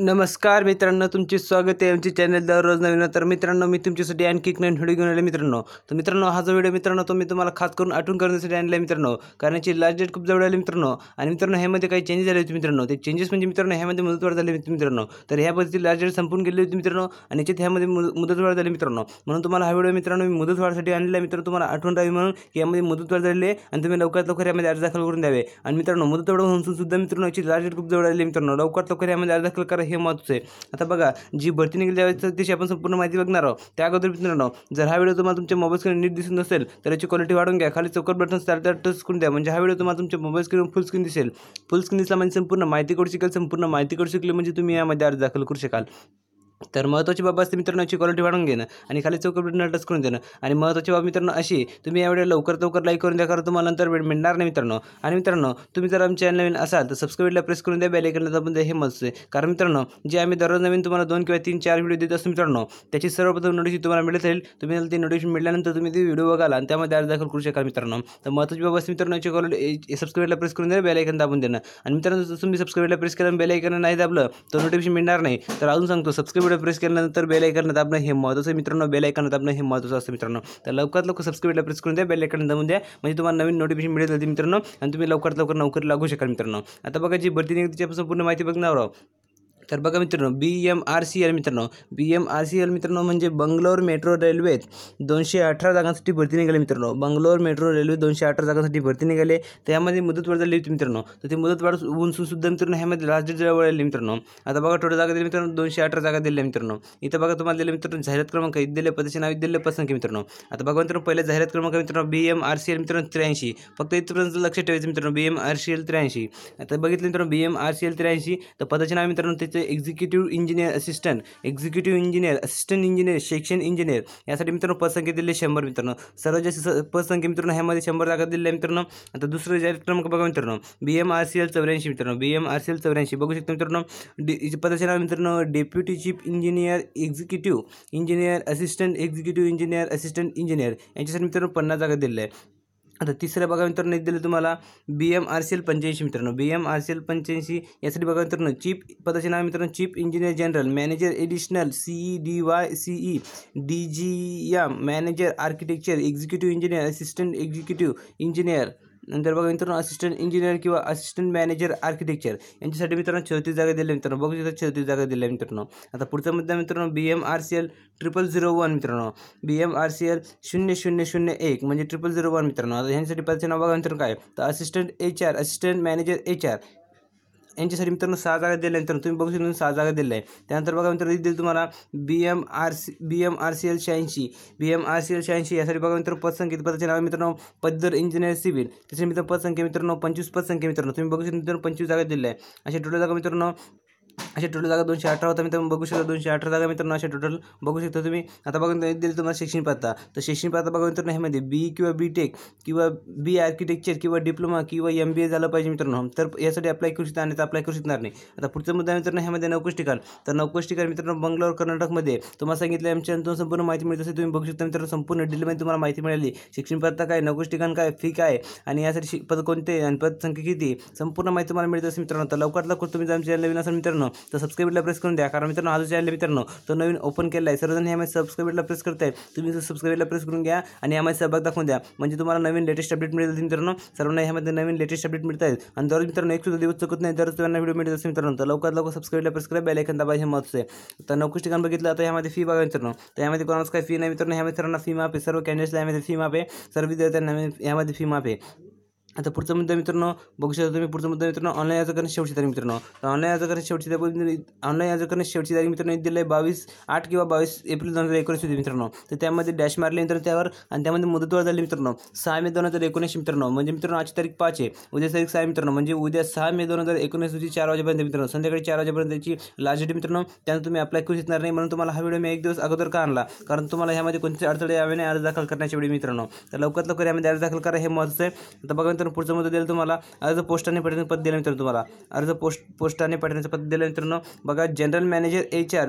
नमस्कार मित्रांनो तुमचे स्वागत आहे आमच्या चॅनल दररोज नवीन तर मित्रांनो मी तुमच्यासाठी आणखी एक नवीन व्हिडिओ घेऊन आले मित्रांनो. तर मित्रांनो हा जो व्हिडिओ मित्रांनो तो मी तुम्हाला खास करून आठवण करण्यासाठी आणला आहे मित्रांनो. कारण याची लास्ट डेट खूप जवळ आली मित्रांनो. आणि मित्रांनो ह्यामध्ये काही चेंजेस झाले होते मित्रांनो. ते चेंजेस म्हणजे मित्रांनो ह्यामध्ये मुदतवाढ झाली होती मित्रांनो. तर ह्या पद्धतीत लास्ट डेट संपून गेली होती मित्रांनो. आणि याच्यात ह्यामध्ये मदत मुदतवाढ झाली मित्रांनो. म्हणून तुम्हाला हा व्हिडिओ मित्रांनो मी मुदतवाढसाठी आणलेला आहे. मित्रांनो तुम्हाला आठवण राहावी म्हणून की यामध्ये मुदतवाढ झालेली आहे आणि तुम्ही लवकरात लवकर यामध्ये अर्ज दाखल करून द्यावे. आणि मित्रांनो मुदतवाढ होऊन सुद्धा मित्रांनो याची लास्ट डेट खूप जवळ आली मित्रांनो. लवकरात लवकर यामध्ये अर्ज दाखल करा. हे महत्त्वाचं आहे. आता बघा जी भरती निघाली त्यावेळेस त्याची आपण संपूर्ण माहिती बघणार आहोत. त्या अगोदर मित्रांनो जर हा व्हिडिओ तुम्हाला तुमच्या मोबाईल स्क्रीन नीट दिसत नसेल तर याची क्वालिटी वाढून घ्या. खाली चौकट बटन त्याला त्याला टच करून द्या. म्हणजे हा व्हिडिओ तुम्हाला तुमच्या मोबाईल स्क्रीन फुल स्क्रीन दिसेल. फुल स्क्रीन दिसला म्हणजे संपूर्ण माहिती करू शकेल संपूर्ण माहिती करू शकली म्हणजे तुम्ही यामध्ये अर्ज दाखल करू शकाल. तर महत्त्वाची बाब असते मित्रांनो याची क्वालिटी वाढवून घेणं आणि खाली चौक बटन टच करून देणं. आणि महत्त्वाची बाब मित्रांनो अशी तुम्ही या लवकर लवकर लाईक करून द्या कारण तुम्हाला नंतर वेळ मिळणार नाही मित्रांनो. आणि मित्रांनो तुम्ही जर आमच्या चॅनल नवीन असाल तर सबस्क्राईबला प्रेस करून द्या बेलायकनला दाबून द्या हे मस्त आहे. कारण मित्रांनो जे आम्ही दररोज नवीन तुम्हाला दोन किंवा तीन चार व्हिडिओ देत असतो मित्रांनो त्याची सर्वप्रथम नोटिफिकेशन तुम्हाला मिळत राहील. तुम्ही ती नोटिफिकेशन मिळाल्यानंतर तुम्ही ती व्हिडिओ बघाल आणि त्यामध्ये अर्ज दाखल करू शकाल मित्रांनो. तर महत्त्वाची बाब असते मित्रांनो याची क्वालिटी सबस्क्राईबला प्रेस करून द्या बेलायकन दाबून देणं. आणि मित्रांनो जर तुम्ही सबस्क्राईबला प्रेस केलं बेलायकन नाही दाबलं तर नोटिफिकेशन मिळणार नाही. तर अजून सांगतो सबस्क्राईबला प्रेस केल्यानंतर बेल आयकन दाबणं हे महत्त्वाचं मित्रांनो बेल आयकन दाबणं हे महत्त्वाचं असतं मित्रांनो. तर लवकरात लवकर सबस्क्राईबला प्रेस करून द्या. बेल आयकन दाबून द्या. म्हणजे तुम्हाला नवीन नोटिफिकेशन मिळेल मित्रांनो. आणि तुम्ही लवकरात लवकर नोकरी लागू शकाल मित्रांनो. आता बघा जी भरती निघते त्याची संपूर्ण माहिती बघणार आहोत. तर बघा मित्रांनो B M R C L मित्रांनो. B M R C L मित्रांनो म्हणजे बंगलोर मेट्रो रेल्वेत दोनशे अठरा जागांसाठी भरती निघाली मित्रांनो. बंगलोर मेट्रो रेल्वे दोनशे अठरा जागांसाठी भरती निघाले. त्यामध्ये मुदतवाढ झाली होती मित्रांनो. तर ती मुदतवाढ होऊन सुद्धा मित्रांनो ह्यामध्ये लास्ट डेट जवळ आली मित्रांनो. आता बघा टोटल जागा दिली मित्रांनो दोनशे अठरा जागा दिल्या मित्रांनो. इथं बघा तुम्हाला दिले मित्रांनो जाहिरात क्रमांक विद्यालय पदाचे नाव दिले पसंत मित्रांनो. आता बघा मित्रांनो पहिल्या जाहिरात क्रमांक मित्रांनो B M R C L मित्रांनो त्र्याऐंशी. फक्त इथपर्यंत लक्ष ठेवायचं मित्रांनो B M R C L त्र्याऐंशी. आता बघितलं मित्रांनो B M R C L त्र्याऐंशी. तर पदाचे नाव मित्रांनो त्याचे executive engineer assistant executive engineer assistant engineer section engineer यासाठी मित्रांनो पदसंख्या दिले शंभर मित्रांनो. सर्वात जास्त पदसंख्या मित्रांनो ह्यामध्ये शंभर जागा दिल्या मित्रांनो. आता दुसरं जाहीर क्रमांक बघा मित्रांनो. B M R C L चौऱ्याऐंशी मित्रांनो. B M R C L चौऱ्याऐंशी. बघू शकता मित्रांनो डी पदाचे नाव मित्रांनो deputy chief engineer executive engineer assistant executive engineer assistant engineer यांच्यासाठी मित्रांनो पन्नास जागा दिल्या आहे आता तिसऱ्या बघा मित्रांनो एक दिलं तुम्हाला B M R C L पंच्याऐंशी मित्रांनो. B M R C L पंच्याऐंशी यासाठी बघा मित्रांनो चीफ पदाचे नाव मित्रांनो chief engineer general manager additional CE D Y CE D G M manager architecture executive engineer assistant executive engineer नंतर बघा मित्रांनो असिस्टंट इंजिनियर किंवा असिस्टंट मॅनेजर आर्किटेक्चर यांच्यासाठी मित्रांनो छत्तीस जागा दिल्या मित्रांनो. बघू शकता छत्तीस जागा दिल्या मित्रांनो. आता पुढचा मुद्दा मित्रांनो B M R C L triple zero one मित्रांनो. B M R C L शून्य शून्य शून्य एक म्हणजे ट्रिपल झिरो वन मित्रांनो. आता ह्यांच्यासाठी पदाचे नाव बघा मित्रांनो काय? तर assistant H R assistant manager H R यांच्यासाठी मित्रांनो सहा जागा दिल्या मित्रांनो तुम्ही बघू शकता सहा जागा दिल्या आहे त्यानंतर बघा मित्रांनो इथे तुम्हाला B M R C B M R C L शहाऐंशी. B M R C L शहाऐंशी यासाठी बघा मित्रांनो पदसंख्येत पदाचे नाव मित्रांनो पदर इंजिनियर सिव्हिल त्यासाठी मित्र पदसंख्या मित्रांनो पंचवीस पदसंख्या मित्रांनो. तुम्ही बघू शकता मित्रांनो पंचवीस जागा दिल्या आहे अशा टोटल जागा मित्रांनो अशा टोटल जागा दोनशे अठरा होता मित्रांनो बघू शकता दोनशे अठरा जागा मित्रांनो अशा टोटल बघू शकता तुम्ही. आता बघून मित्रांनो दिली तुम्हाला शैक्षणिक पाहता तर शैक्षणिक पाहता बघा मित्रांनो ह्यामध्ये बी किंवा बी टेक किंवा बी आर्किटेक्चर किंवा डिप्लोमा किंवा एम बी ए झालं पाहिजे मित्रांनो. तर यासाठी अप्लाय करू शकता आणि तर अप्लाय करू शकणार नाही. आता पुढचा मुद्दा मित्रांनो ह्यामध्ये नौकश ठिकाण. तर नौकश ठिकाण मित्रांनो बंगलोर कर्नाटकमध्ये. तुम्हाला सांगितलं आमच्या दोन संपूर्ण माहिती मिळत असेल तुम्ही बघू शकता मित्रांनो संपूर्ण डिटेलमध्ये तुम्हाला माहिती मिळाली. शिक्षण पत्ता काय नौकश ठिकाण काय फी काय आणि यासाठी पद कोणते आणि पद संख्या किती संपूर्ण माहिती तुम्हाला मिळत असेल मित्रांनो. तर लवकरात लवकर तुम्ही आमच्या नवीन असाल मित्रांनो तर सबस्क्राईबला प्रेस करून द्या. कारण मित्रांनो हा जो चॅनल मित्रांनो तो नवीन ओपन केला आहे सर्वजण ह्यामध्ये सबस्क्राईबला प्रेस करताय तुम्ही सबस्क्राईबला प्रेस करून घ्या आणि यामध्ये सहभाग दाखवून द्या. म्हणजे तुम्हाला नवीन लेटेस्ट अपडेट मिळेल मित्रांनो. सर्वांना ह्यामध्ये नवीन लेटेस्ट अपडेट मिळत आहेत. आणि दररोज मित्रांनो एक सुद्धा दिवस चुकत नाही. दररोज त्यांना व्हिडिओ मिळत असेल मित्रांनो तर लवकरात लवकर सबस्क्राईबला प्रेस करा. बेल ऐकन दाबा हे महत्त्व आहे. तर नोकरी ठिकाण बघितलं आता यामध्ये फी बघा मित्रांनो. तर यामध्ये कोणाच काय फी नाही मित्रांनो. ह्या मित्रांना फी माफ आहे. सर्व कॅन्डिडेट्सला यामध्ये फी माफ आहे. सर्व विद्यार्थ्यांना यामध्ये फी माफ आहे. आता पुढचा मुद्दा मित्रांनो बघू शकता तुम्ही पुढचा मुद्दा मित्रांनो ऑनलाईन अर्ज करण्याची शेवटची तारीख मित्रांनो. तर ऑनलाईन अर्ज करण्याची शेवटची तारीख ऑनलाईन अर्ज करण्याची शेवटची तारीख मित्रांनो इथे दिली आहे बावीस आठ किंवा बावीस एप्रिल दोन हजार एकोणीस होती मित्रांनो. तर त्यामध्ये डॅश मारले मित्रांनो त्यावर आणि त्यामध्ये मुदतवाढ झाली मित्रांनो सहा मे दोन हजार एकोणीस मित्रांनो. म्हणजे मित्रांनो आजची तारीख पाच आहे. उद्या तारीख सहा मित्रांनो. म्हणजे उद्या सहा मे दोन हजार एकोणीस रोजी चार वाजेपर्यंत मित्रांनो संध्याकाळी चार वाजेपर्यंत त्याची लास्ट डेट मित्रांनो त्यानंतर तुम्ही अप्लाय करू शकणार नाही. म्हणून तुम्हाला हा व्हिडिओ मी एक दिवस अगोदर का आणला? कारण तुम्हाला ह्यामध्ये कोणते अडथळे यावे नाही अर्ज दाखल करण्याच्या वेळी मित्रांनो. तर लवकरात लवकर यामध्ये अर्ज दाखल करा हे महत्त्वाचं आहे. आता बघा मित्रांनो पुढचं मुद्दा दिलं तुम्हाला अर्ज पोस्टाने पाठवण्याचं पद दिलं मित्रांनो तुम्हाला. अर्ज पोस्ट पोस्टाने पाठवण्याचं पद दिलं मित्रांनो. बघा general manager H R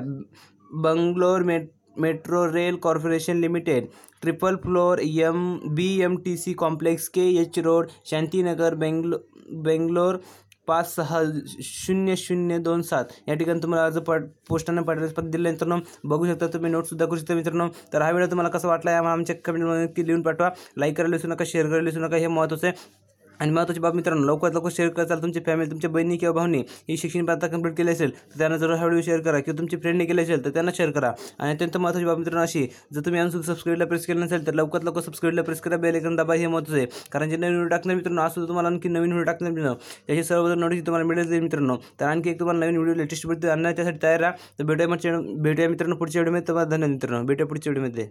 Bangalore मेट metro rail corporation limited triple floor M B M T C complex K H road Shantinagar bungalow Bangalore पाच सहा शून्य शून्य दोन सात. या ठिकाणी तुम्हाला अर्ज पट पोस्टाने पाठवण्यास पद दिलं मित्रांनो. बघू शकता तुम्ही नोटसुद्धा करू शकता मित्रांनो. तर हा व्हिडिओ तुम्हाला कसा वाटला आहे आम्हाला आमच्या कमेंटमध्ये नक्की लिहून पाठवा. लाईक करायला विसरू नका शेअर करायला विसरू नका हे महत्त्वाचं आहे. आणि महत्त्वाची बाब मित्रांनो लवकरात लवकर शेअर करताल तुमची फॅमिली तुमच्या बहिणी किंवा भाऊनी ही शिक्षण पात्रता कंप्लीट केली असेल तर त्यांना जर हा व्हिडिओ शेअर करा. किंवा तुमची फ्रेंडने केली असेल तर त्यांना शेअर करा. आणि अत्यंत महत्त्वाची बाब मित्रांनो अशी जर तुम्ही अजून सबस्क्राईबला प्रेस केलं नसेल तर लवकरात लवकर सबस्क्राईबला प्रेस करा. बेल ऐकून दाबा हे महत्त्वाचं आहे. कारण जे नवीन व्हिडिओ टाकणार मित्रांनो असं तुम्हाला आणखी नवीन व्हिडिओ टाकणार मित्रांनो. त्याची सर्व नोटीस तुम्हाला मिळेल जाईल मित्रांनो तर आणखी एक तुम्हाला नवीन व्हिडिओ लेटेस्ट व्हिडिओ आणण्यासाठी तयार राहा. तर भेटूया मग भेटूया मित्रांनो पुढच्या व्हिडिओमध्ये तुम्हाला धन्यवाद मित्रांनो. भेटूया पुढच्या व्हिडिओमध्ये